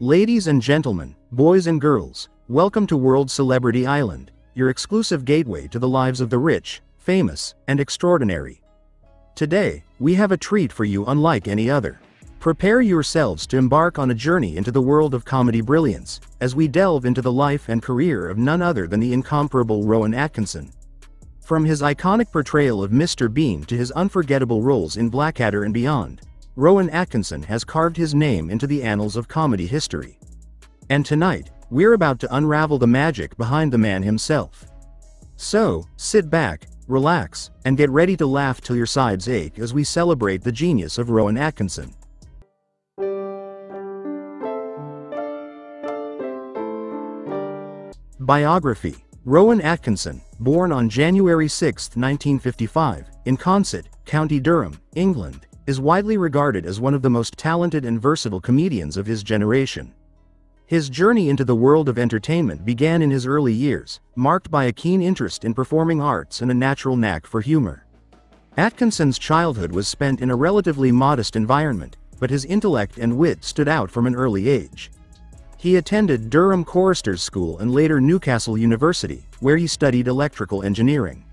Ladies and gentlemen, boys and girls, welcome to World Celebrity Island, your exclusive gateway to the lives of the rich, famous, and extraordinary. Today, we have a treat for you unlike any other. Prepare yourselves to embark on a journey into the world of comedy brilliance, as we delve into the life and career of none other than the incomparable Rowan Atkinson. From his iconic portrayal of Mr. Bean to his unforgettable roles in Blackadder and beyond, Rowan Atkinson has carved his name into the annals of comedy history. And tonight, we're about to unravel the magic behind the man himself. So, sit back, relax, and get ready to laugh till your sides ache as we celebrate the genius of Rowan Atkinson. Biography Rowan Atkinson, born on January 6, 1955, in Consett, County Durham, England, is widely regarded as one of the most talented and versatile comedians of his generation. His journey into the world of entertainment began in his early years, marked by a keen interest in performing arts and a natural knack for humor. Atkinson's childhood was spent in a relatively modest environment, but his intellect and wit stood out from an early age. He attended Durham Choristers School and later Newcastle University, where he studied electrical engineering.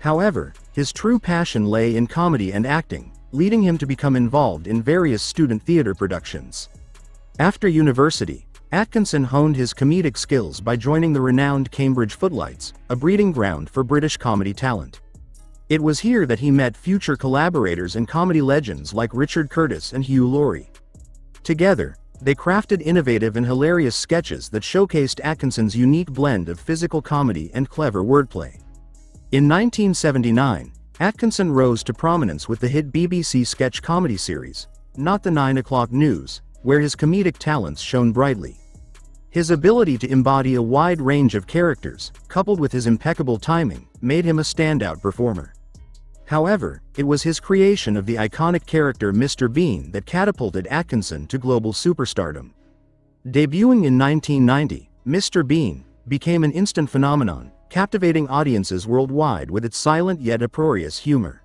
However, his true passion lay in comedy and acting, leading him to become involved in various student theater productions. After university, Atkinson honed his comedic skills by joining the renowned Cambridge Footlights, a breeding ground for British comedy talent. It was here that he met future collaborators and comedy legends like Richard Curtis and Hugh Laurie. Together, they crafted innovative and hilarious sketches that showcased Atkinson's unique blend of physical comedy and clever wordplay. In 1979, Atkinson rose to prominence with the hit BBC sketch comedy series, Not the 9 O'Clock News, where his comedic talents shone brightly. His ability to embody a wide range of characters, coupled with his impeccable timing, made him a standout performer. However, it was his creation of the iconic character Mr. Bean that catapulted Atkinson to global superstardom. Debuting in 1990, Mr. Bean became an instant phenomenon, captivating audiences worldwide with its silent yet uproarious humor.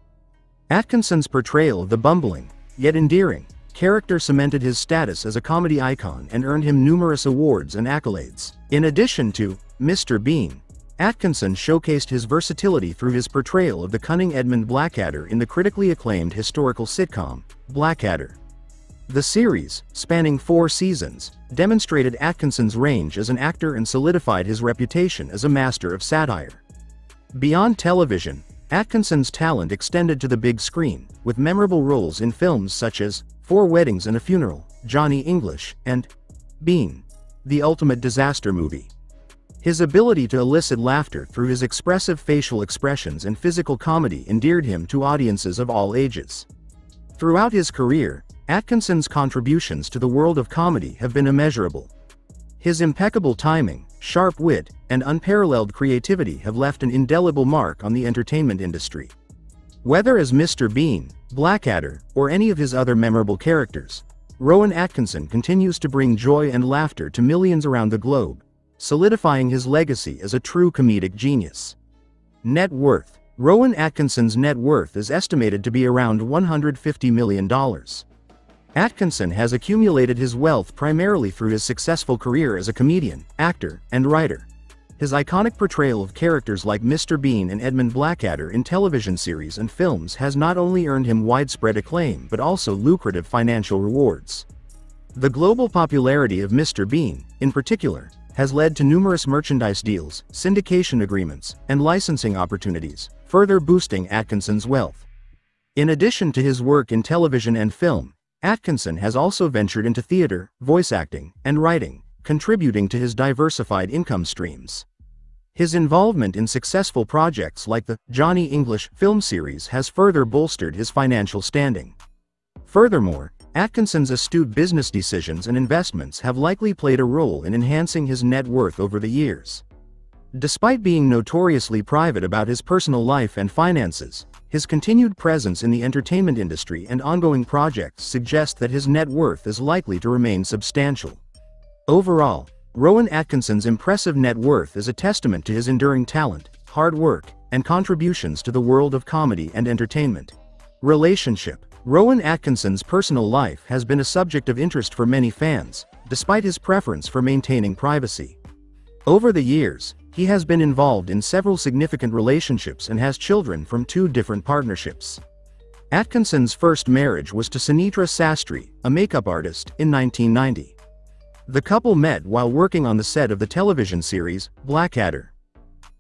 Atkinson's portrayal of the bumbling, yet endearing, character cemented his status as a comedy icon and earned him numerous awards and accolades. In addition to Mr. Bean, Atkinson showcased his versatility through his portrayal of the cunning Edmund Blackadder in the critically acclaimed historical sitcom, Blackadder. The series, spanning four seasons, demonstrated Atkinson's range as an actor and solidified his reputation as a master of satire. Beyond television, Atkinson's talent extended to the big screen, with memorable roles in films such as Four Weddings and a Funeral, Johnny English, and Bean, the ultimate disaster movie. His ability to elicit laughter through his expressive facial expressions and physical comedy endeared him to audiences of all ages. Throughout his career, Atkinson's contributions to the world of comedy have been immeasurable. His impeccable timing, sharp wit, and unparalleled creativity have left an indelible mark on the entertainment industry. Whether as Mr. Bean, Blackadder, or any of his other memorable characters, Rowan Atkinson continues to bring joy and laughter to millions around the globe, solidifying his legacy as a true comedic genius. Net worth Rowan Atkinson's net worth is estimated to be around $150 million. Atkinson has accumulated his wealth primarily through his successful career as a comedian, actor, and writer. His iconic portrayal of characters like Mr. Bean and Edmund Blackadder in television series and films has not only earned him widespread acclaim but also lucrative financial rewards. The global popularity of Mr. Bean, in particular, has led to numerous merchandise deals, syndication agreements, and licensing opportunities, further boosting Atkinson's wealth. In addition to his work in television and film, Atkinson has also ventured into theater, voice acting, and writing, contributing to his diversified income streams. His involvement in successful projects like the Johnny English film series has further bolstered his financial standing. Furthermore, Atkinson's astute business decisions and investments have likely played a role in enhancing his net worth over the years. Despite being notoriously private about his personal life and finances, his continued presence in the entertainment industry and ongoing projects suggest that his net worth is likely to remain substantial. Overall, Rowan Atkinson's impressive net worth is a testament to his enduring talent, hard work, and contributions to the world of comedy and entertainment. Relationship Rowan Atkinson's personal life has been a subject of interest for many fans, despite his preference for maintaining privacy. Over the years, he has been involved in several significant relationships and has children from two different partnerships. Atkinson's first marriage was to Sunetra Sastry, a makeup artist, in 1990. The couple met while working on the set of the television series, Blackadder.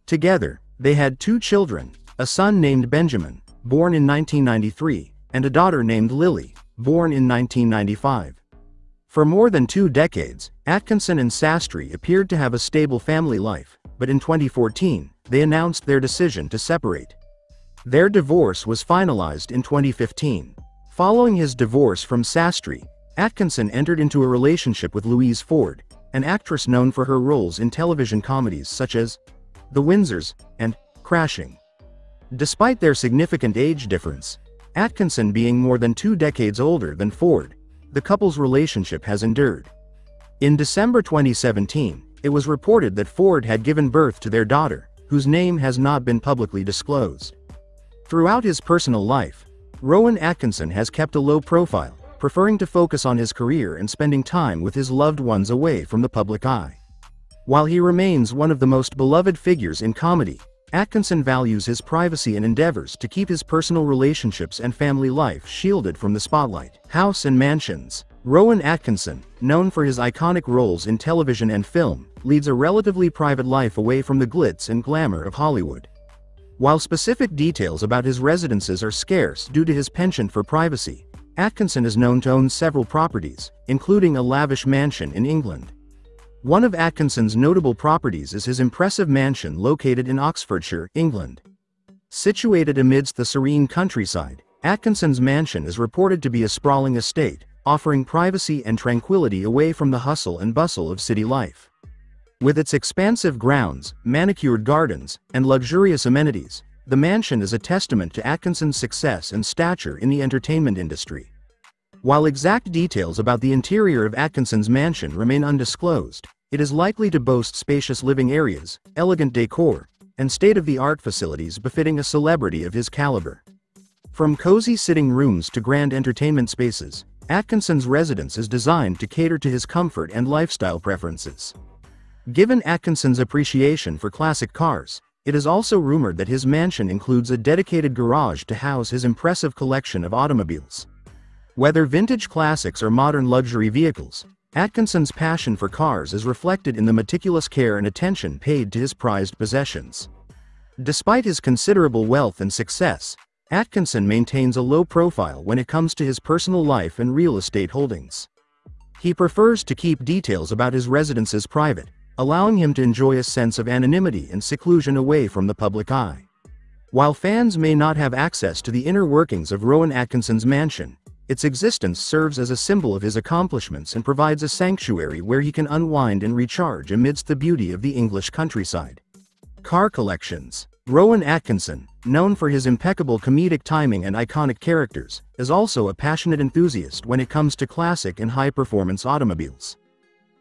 Together, they had two children, a son named Benjamin, born in 1993, and a daughter named Lily, born in 1995. For more than two decades, Atkinson and Sastry appeared to have a stable family life, but in 2014, they announced their decision to separate. Their divorce was finalized in 2015. Following his divorce from Sastry, Atkinson entered into a relationship with Louise Ford, an actress known for her roles in television comedies such as The Windsors and Crashing. Despite their significant age difference, Atkinson being more than two decades older than Ford, the couple's relationship has endured. In December 2017, it was reported that Ford had given birth to their daughter, whose name has not been publicly disclosed. Throughout his personal life, Rowan Atkinson has kept a low profile, preferring to focus on his career and spending time with his loved ones away from the public eye. While he remains one of the most beloved figures in comedy, Atkinson values his privacy and endeavors to keep his personal relationships and family life shielded from the spotlight. House and Mansions Rowan Atkinson, known for his iconic roles in television and film, leads a relatively private life away from the glitz and glamour of Hollywood. While specific details about his residences are scarce due to his penchant for privacy, Atkinson is known to own several properties, including a lavish mansion in England. One of Atkinson's notable properties is his impressive mansion located in Oxfordshire, England. Situated amidst the serene countryside, Atkinson's mansion is reported to be a sprawling estate, offering privacy and tranquility away from the hustle and bustle of city life. With its expansive grounds, manicured gardens, and luxurious amenities, the mansion is a testament to Atkinson's success and stature in the entertainment industry. While exact details about the interior of Atkinson's mansion remain undisclosed, it is likely to boast spacious living areas, elegant decor, and state-of-the-art facilities befitting a celebrity of his caliber. From cozy sitting rooms to grand entertainment spaces, Atkinson's residence is designed to cater to his comfort and lifestyle preferences. Given Atkinson's appreciation for classic cars, it is also rumored that his mansion includes a dedicated garage to house his impressive collection of automobiles. Whether vintage classics or modern luxury vehicles, Atkinson's passion for cars is reflected in the meticulous care and attention paid to his prized possessions. Despite his considerable wealth and success, Atkinson maintains a low profile when it comes to his personal life and real estate holdings. He prefers to keep details about his residences private, allowing him to enjoy a sense of anonymity and seclusion away from the public eye. While fans may not have access to the inner workings of Rowan Atkinson's mansion, its existence serves as a symbol of his accomplishments and provides a sanctuary where he can unwind and recharge amidst the beauty of the English countryside. Car Collections Rowan Atkinson, known for his impeccable comedic timing and iconic characters, is also a passionate enthusiast when it comes to classic and high-performance automobiles.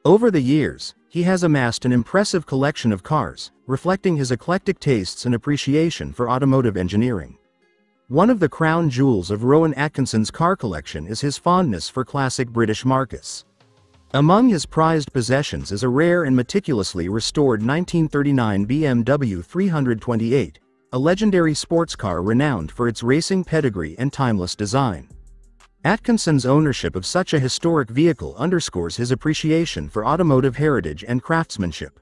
Over the years, he has amassed an impressive collection of cars, reflecting his eclectic tastes and appreciation for automotive engineering. One of the crown jewels of Rowan Atkinson's car collection is his fondness for classic British marques. Among his prized possessions is a rare and meticulously restored 1939 BMW 328, a legendary sports car renowned for its racing pedigree and timeless design. Atkinson's ownership of such a historic vehicle underscores his appreciation for automotive heritage and craftsmanship.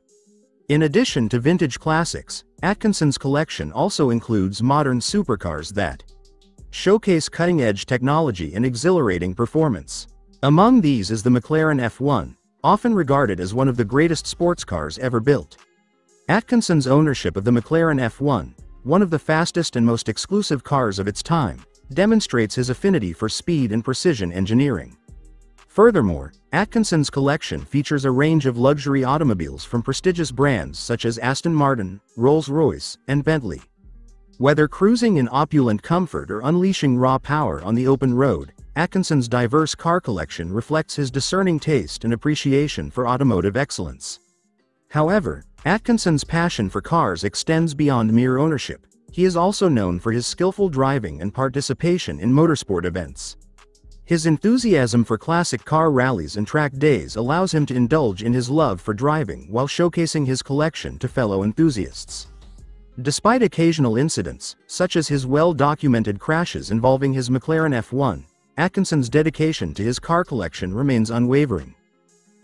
In addition to vintage classics, Atkinson's collection also includes modern supercars that showcase cutting-edge technology and exhilarating performance. Among these is the McLaren F1, often regarded as one of the greatest sports cars ever built. Atkinson's ownership of the McLaren F1, one of the fastest and most exclusive cars of its time, demonstrates his affinity for speed and precision engineering. Furthermore, Atkinson's collection features a range of luxury automobiles from prestigious brands such as Aston Martin, Rolls-Royce, and Bentley. Whether cruising in opulent comfort or unleashing raw power on the open road, Atkinson's diverse car collection reflects his discerning taste and appreciation for automotive excellence. However, Atkinson's passion for cars extends beyond mere ownership. He is also known for his skillful driving and participation in motorsport events. His enthusiasm for classic car rallies and track days allows him to indulge in his love for driving while showcasing his collection to fellow enthusiasts. Despite occasional incidents, such as his well-documented crashes involving his McLaren F1, Atkinson's dedication to his car collection remains unwavering.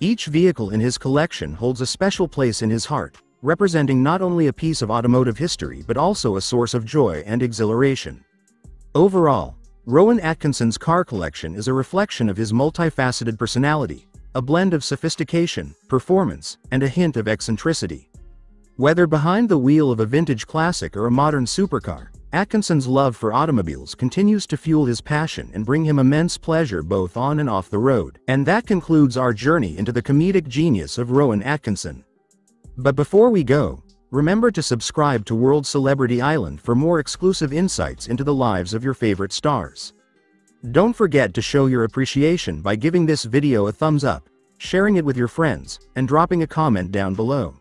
Each vehicle in his collection holds a special place in his heart, representing not only a piece of automotive history but also a source of joy and exhilaration. Overall, Rowan Atkinson's car collection is a reflection of his multifaceted personality, a blend of sophistication, performance, and a hint of eccentricity. Whether behind the wheel of a vintage classic or a modern supercar, Atkinson's love for automobiles continues to fuel his passion and bring him immense pleasure both on and off the road. And that concludes our journey into the comedic genius of Rowan Atkinson. But before we go, remember to subscribe to World Celebrity Island for more exclusive insights into the lives of your favorite stars. Don't forget to show your appreciation by giving this video a thumbs up, sharing it with your friends, and dropping a comment down below.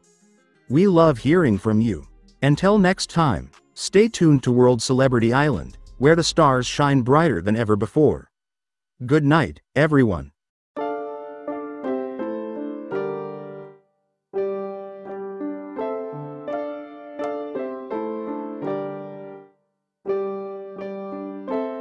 We love hearing from you. Until next time, Stay tuned to World Celebrity Island, where the stars shine brighter than ever before. Good night, everyone.